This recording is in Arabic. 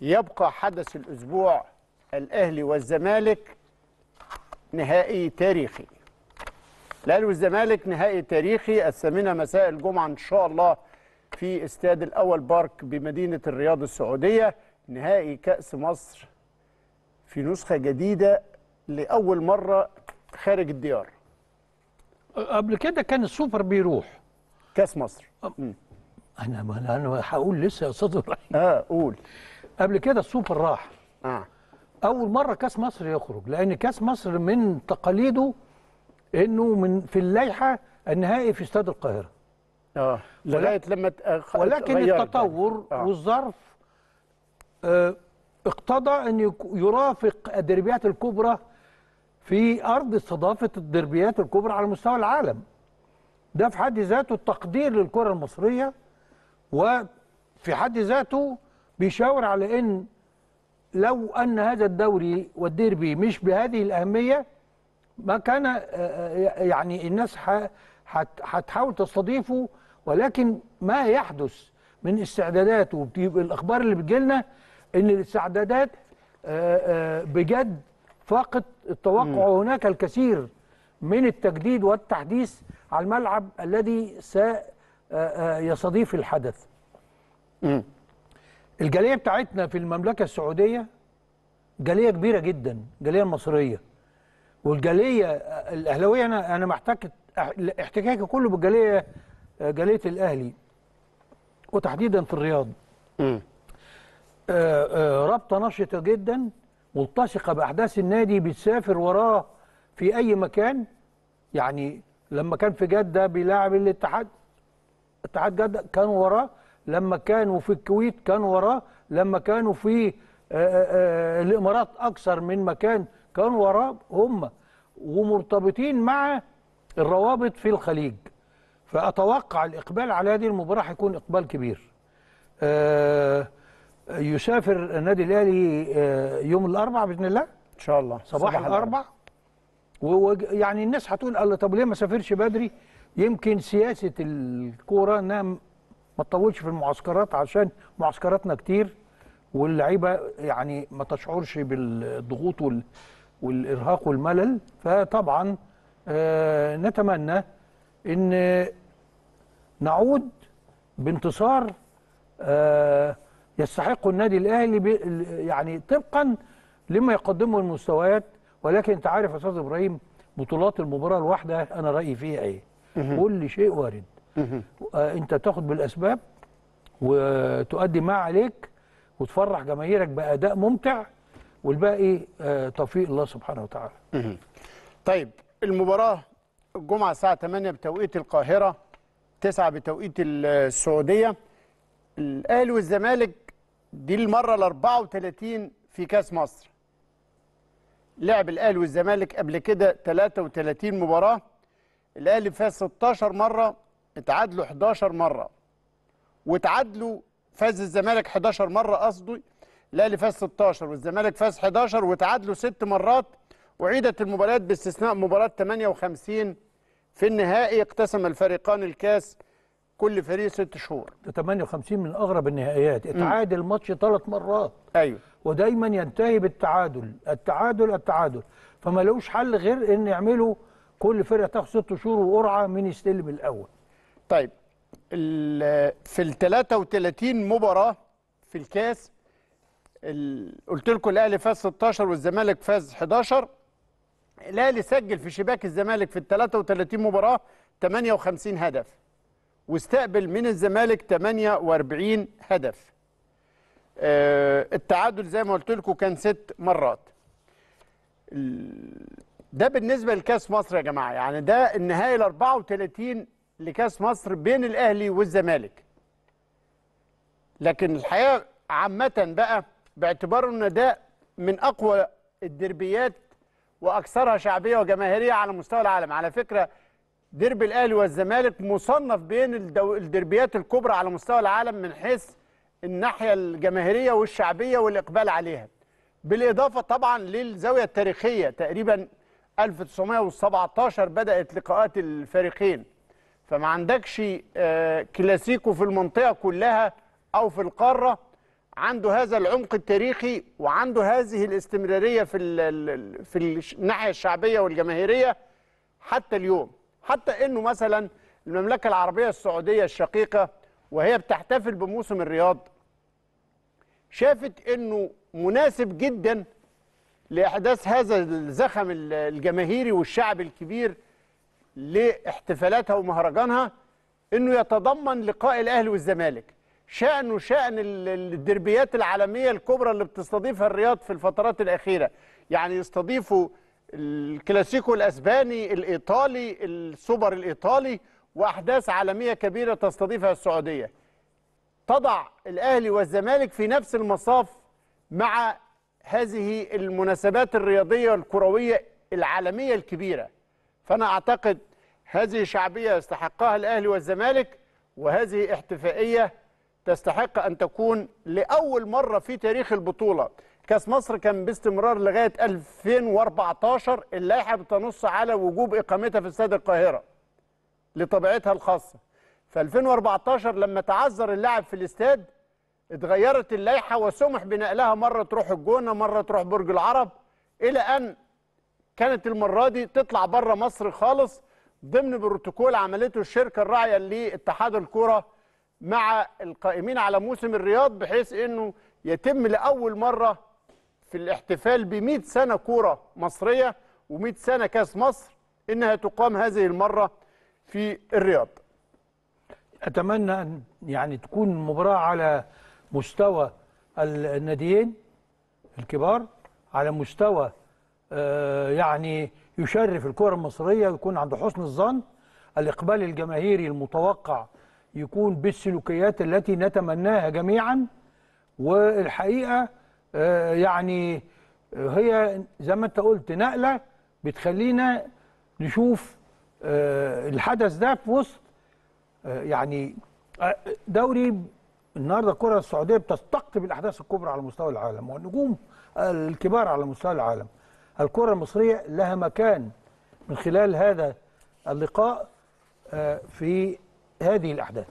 يبقى حدث الأسبوع الأهلي والزمالك نهائي تاريخي. الأهلي والزمالك نهائي تاريخي الثامنة مساء الجمعة إن شاء الله في استاد الأول بارك بمدينة الرياض السعودية. نهائي كأس مصر في نسخة جديدة لأول مرة خارج الديار. قبل كده كان السوبر بيروح. كأس مصر. أنا ما أنا هقول لسه يا أستاذ إبراهيم. آه قول. قبل كده السوبر راح. آه. أول مرة كاس مصر يخرج لأن كاس مصر من تقاليده إنه من في اللائحة النهائي في استاد القاهرة. آه. لغاية لما آه، ولكن التطور آه. والظرف آه، اقتضى أن يرافق الدربيات الكبرى في أرض استضافة الدربيات الكبرى على مستوى العالم. ده في حد ذاته تقدير للكرة المصرية وفي حد ذاته بيشاور على إن لو أن هذا الدوري والديربي مش بهذه الأهمية ما كان آه، آه، يعني الناس هتحاول تستضيفه ولكن ما يحدث من استعدادات. وبتبقى الأخبار اللي بتجيلنا إن الاستعدادات آه، بجد فاقت التوقع وهناك الكثير من التجديد والتحديث على الملعب الذي سيستضيف الحدث. الجالية بتاعتنا في المملكة السعودية جالية كبيرة جدا جالية المصريه والجالية الأهلاوية أنا أنا محتاج احتكاكي كله بالجاليه جالية الأهلي. وتحديدا في الرياض. مم. آه، آه، رابطة نشطه جدا ملتصقة بأحداث النادي بتسافر وراه في أي مكان. يعني لما كان في جدة بيلاعب الاتحاد اتحاد جدة كانوا وراه. لما كانوا في الكويت كانوا وراه لما كانوا في آه، آه، الإمارات أكثر من مكان كانوا وراه هم. ومرتبطين مع الروابط في الخليج. فأتوقع الإقبال على هذه المباراة هيكون إقبال كبير. آه، يسافر النادي الأهلي آه، يوم الأربعاء بإذن الله؟ إن شاء الله. صباح الاربع ويعني الناس هتقول طب ليه ما سافرش بدري؟ يمكن سياسة الكورة إنها ما تطولش في المعسكرات عشان معسكراتنا كتير واللعيبة يعني ما تشعرش بالضغوط وال والإرهاق والملل. فطبعا آه نتمنى إن نعود بانتصار آه يستحق النادي الأهلي يعني طبقا لما يقدمه المستويات. ولكن أنت عارف يا أستاذ إبراهيم بطولات المباراة الواحدة أنا رأيي فيها إيه؟ كل شيء وارد. انت تاخد بالاسباب وتؤدي ما عليك وتفرح جماهيرك بأداء ممتع والباقي آه توفيق الله سبحانه وتعالى. طيب المباراة الجمعة الساعة 8 بتوقيت القاهرة 9 بتوقيت السعودية. الأهلي والزمالك دي المرة ال 34 في كأس مصر. لعب الأهلي والزمالك قبل كده 33 مباراة. الأهلي فاز 16 مرة اتعادلوا 11 مرة. وتعادلوا فاز الزمالك 11 مرة قصدي الأهلي فاز 16 والزمالك فاز 11 وتعادلوا ست مرات. وعيدت المباريات باستثناء مباراة 58 في النهائي اقتسم الفريقان الكاس كل فريق ست شهور. ده 58 من أغرب النهائيات. اتعادل ماتش ثلاث مرات. أيوه. ودايما ينتهي بالتعادل. التعادل التعادل. فما لهوش حل غير إن يعملوا كل فرقة تاخد ست شهور وقرعة مين يستلم الأول. طيب في ال 33 مباراة في الكاس ال- قلت لكم الأهلي فاز 16 والزمالك فاز 11 الأهلي سجل في شباك الزمالك في ال 33 مباراة 58 هدف واستقبل من الزمالك 48 هدف. آه، التعادل زي ما قلت لكم كان ست مرات. ده بالنسبة لكاس مصر يا جماعة يعني ده النهائي ال 34 لكاس مصر بين الأهلي والزمالك. لكن الحقيقة عامة بقى باعتبار ان ده من أقوى الدربيات وأكثرها شعبية وجماهيرية على مستوى العالم. على فكرة ديربي الأهلي والزمالك مصنف بين. الدربيات الكبرى على مستوى العالم من حيث الناحية الجماهيرية والشعبية والإقبال عليها. بالإضافة طبعا للزاوية التاريخية تقريبا 1917 بدأت لقاءات الفريقين. فما عندكش آه، كلاسيكو في المنطقة كلها أو في القارة عنده هذا العمق التاريخي وعنده هذه الاستمرارية في في الش- الناحية الشعبية والجماهيرية حتى اليوم. حتى إنه مثلا المملكة العربية السعودية الشقيقة وهي بتحتفل بموسم الرياض شافت إنه مناسب جدا لإحداث هذا الزخم ال- الجماهيري والشعب الكبير لاحتفالاتها ومهرجانها إنه يتضمن لقاء الأهلي والزمالك. شأنه شأن ال- ال- الدربيات العالمية الكبرى اللي بتستضيفها الرياض في الفترات الأخيرة. يعني يستضيفوا الكلاسيكو الأسباني الإيطالي السوبر الإيطالي وأحداث عالمية كبيرة تستضيفها السعودية. تضع الأهلي والزمالك في نفس المصاف مع هذه المناسبات الرياضية والكروية العالمية الكبيرة. فأنا أعتقد هذه شعبية يستحقها الأهلي والزمالك وهذه احتفائية تستحق أن تكون لأول مرة في تاريخ البطولة. كأس مصر كان باستمرار لغاية 2014 اللائحة بتنص على وجوب إقامتها في استاد القاهرة لطبيعتها الخاصة. في 2014 لما تعذر اللاعب في الاستاد اتغيرت اللائحة وسمح بنقلها مرة تروح الجونة مرة تروح برج العرب إلى أن كانت المرة دي تطلع بره مصر خالص ضمن بروتوكول عملته الشركة الراعية لاتحاد الكرة مع القائمين على موسم الرياض بحيث إنه يتم لأول مرة في الاحتفال ب 100 سنة كورة مصرية و100 سنة كأس مصر إنها تقام هذه المرة في الرياض. أتمنى أن يعني تكون المباراه على مستوى ال- الناديين الكبار على مستوى آه، يعني يشرف الكرة المصرية ويكون عند حسن الظن. الإقبال الجماهيري المتوقع يكون بالسلوكيات التي نتمناها جميعا. والحقيقة آه، يعني هي زي ما انت قلت نقلة بتخلينا نشوف آه، الحدث ده في وسط آه، يعني آه، دوري النهارده الكرة السعودية بتستقطب الأحداث الكبرى على مستوى العالم والنجوم الكبار على مستوى العالم. الكرة المصرية لها مكان من خلال هذا اللقاء آه، في هذه الأحداث.